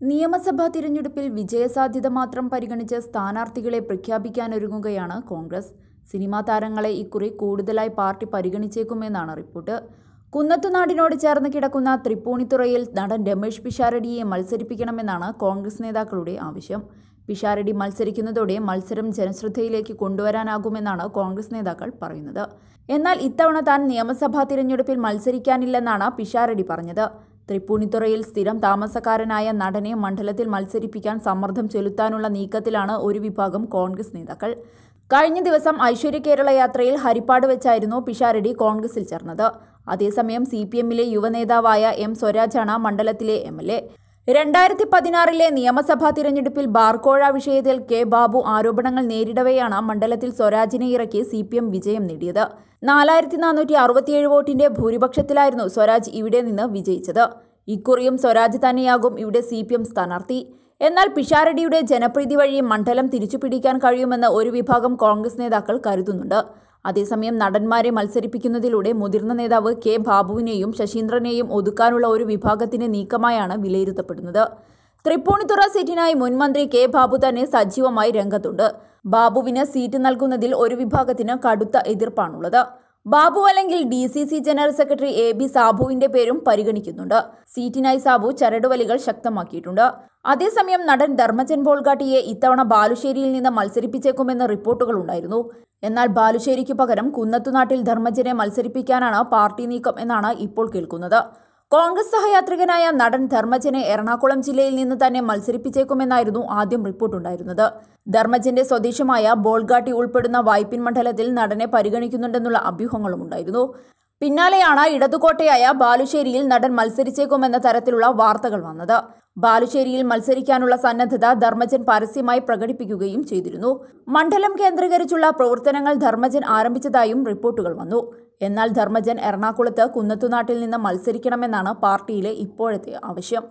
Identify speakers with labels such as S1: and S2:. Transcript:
S1: നിയമസഭാ തിരഞ്ഞെടുപ്പിൽ വിജയസാധ്യത മാത്രം പരിഗണിച്ച് സ്ഥാനാർത്ഥികളെ പ്രഖ്യാപിക്കാനൊരുങ്ങുകയാണ് കോൺഗ്രസ്. സിനിമാ താരങ്ങളെ ഇക്കുറി കൂടുതലായി പാർട്ടി പരിഗണിച്ചേക്കുമെന്നാണ് റിപ്പോർട്ട്. കുന്നത്തുനാടിനോട് ചേർന്ന് കിടക്കുന്ന തൃപ്പൂണിത്തുറയിൽ നടൻ രമേഷ് പിഷാരടിയെ മത്സരിപ്പിക്കണമെന്നാണ് കോൺഗ്രസ് നേതാക്കളുടെ ആവശ്യം. പിഷാരടി മത്സരിക്കുന്നതോടെ മത്സരം ജനശ്രദ്ധയിലേക്ക് കൊണ്ടുവരാനാകുമെന്നാണ് കോൺഗ്രസ് നേതാക്കൾ പറയുന്നത്. എന്നാൽ ഇത്തവണ താൻ നിയമസഭാ തിരഞ്ഞെടുപ്പിൽ മത്സരിക്കാനില്ലെന്നാണ് പിഷാരടി പറഞ്ഞത്. തൃപ്പൂണിത്തുറയിൽ സ്ഥിരം താമസക്കാരനായ നടനെ മണ്ഡലത്തിൽ മത്സരിപ്പിക്കാൻ സമ്മർദ്ദം ചെലുത്താനുള്ള നീക്കത്തിലാണ് ഒരു വിഭാഗം കോൺഗ്രസ് നേതാക്കൾ. കഴിഞ്ഞ ദിവസം ഐശ്വര്യ കേരള യാത്രയിൽ ഹരിപ്പാട് വെച്ചായിരുന്നു പിഷാരടി കോൺഗ്രസിൽ ചേർന്നത്. അതേസമയം സി പി എമ്മിലെ യുവനേതാവായ എം സ്വരാജാണ് മണ്ഡലത്തിലെ എം എൽ എ. രണ്ടായിരത്തി പതിനാറിലെ നിയമസഭാ തിരഞ്ഞെടുപ്പിൽ ബാർക്കോഴ വിഷയത്തിൽ കെ ബാബു ആരോപണങ്ങൾ നേരിടവെയാണ് മണ്ഡലത്തിൽ സ്വരാജിനെ ഇറക്കി സി പി എം വിജയം നേടിയത്. നാലായിരത്തി നാനൂറ്റി അറുപത്തിയേഴ് വോട്ടിന്റെ ഭൂരിപക്ഷത്തിലായിരുന്നു സ്വരാജ് ഇവിടെ നിന്ന് വിജയിച്ചത്. ഇക്കുറിയും സ്വരാജ് തന്നെയാകും ഇവിടെ സി പി എം സ്ഥാനാർത്ഥി. എന്നാൽ പിഷാരടിയുടെ ജനപ്രീതി വഴി മണ്ഡലം തിരിച്ചുപിടിക്കാൻ കഴിയുമെന്ന് ഒരു വിഭാഗം കോൺഗ്രസ് നേതാക്കൾ കരുതുന്നുണ്ട്. അതേസമയം നടന്മാരെ മത്സരിപ്പിക്കുന്നതിലൂടെ മുതിർന്ന നേതാവ് കെ ബാബുവിനെയും ശശീന്ദ്രനെയും ഒതുക്കാനുള്ള ഒരു വിഭാഗത്തിന്റെ നീക്കമായാണ് വിലയിരുത്തപ്പെടുന്നത്. തൃപ്പൂണിത്തുറ സീറ്റിനായി മുൻമന്ത്രി കെ ബാബു തന്നെ സജീവമായി രംഗത്തുണ്ട്. ബാബുവിന് സീറ്റ് നൽകുന്നതിൽ ഒരു വിഭാഗത്തിന് കടുത്ത എതിർപ്പാണുള്ളത്. ബാബു അല്ലെങ്കിൽ D C C general secretary A B സാബുവിന്റെ പേരും പരിഗണിക്കുന്നുണ്ട്. സീറ്റിനായി സാബു ചരടുവലികൾ ശക്തമാക്കിയിട്ടുണ്ട്. അതേസമയം നടൻ ധർമ്മജൻ ബോൾഗാട്ടിയെ ഇത്തവണ ബാലുശ്ശേരിയിൽ നിന്ന് മത്സരിപ്പിച്ചേക്കുമെന്ന് റിപ്പോർട്ടുകൾ ഉണ്ടായിരുന്നു. എന്നാൽ ബാലുശ്ശേരിക്ക് പകരം കുന്നത്തുനാട്ടിൽ ധർമ്മജനെ മത്സരിപ്പിക്കാനാണ് പാർട്ടി നീക്കം എന്നാണ് ഇപ്പോൾ കേൾക്കുന്നത്. കോൺഗ്രസ് സഹയാത്രികനായ നടൻ ധർമ്മജനെ എറണാകുളം ജില്ലയിൽ നിന്ന് തന്നെ മത്സരിപ്പിച്ചേക്കുമെന്നായിരുന്നു ആദ്യം റിപ്പോർട്ടുണ്ടായിരുന്നത് ധർമ്മജന്റെ സ്വദേശമായ ബോൾഗാട്ടി ഉൾപ്പെടുന്ന വായ്പിൻ മണ്ഡലത്തിൽ നടനെ പരിഗണിക്കുന്നുണ്ടെന്നുള്ള അഭ്യൂഹങ്ങളും ഉണ്ടായിരുന്നു. പിന്നാലെയാണ് ഇടതുകോട്ടയായ ബാലുശ്ശേരിയിൽ നടൻ മത്സരിച്ചേക്കുമെന്ന തരത്തിലുള്ള വാർത്തകൾ വന്നത്. ബാലുശ്ശേരിയിൽ മത്സരിക്കാനുള്ള സന്നദ്ധത ധർമ്മജൻ പരസ്യമായി പ്രകടിപ്പിക്കുകയും ചെയ്തിരുന്നു. മണ്ഡലം കേന്ദ്രീകരിച്ചുള്ള പ്രവർത്തനങ്ങൾ ധർമ്മജൻ ആരംഭിച്ചതായും റിപ്പോർട്ടുകൾ വന്നു. എന്നാൽ ധർമ്മജൻ എറണാകുളത്ത് കുന്നത്തുനാട്ടിൽ നിന്ന് മത്സരിക്കണമെന്നാണ് പാർട്ടിയിലെ ഇപ്പോഴത്തെ ആവശ്യം.